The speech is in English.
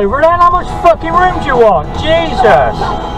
over then? How much fucking room do you want? Jesus!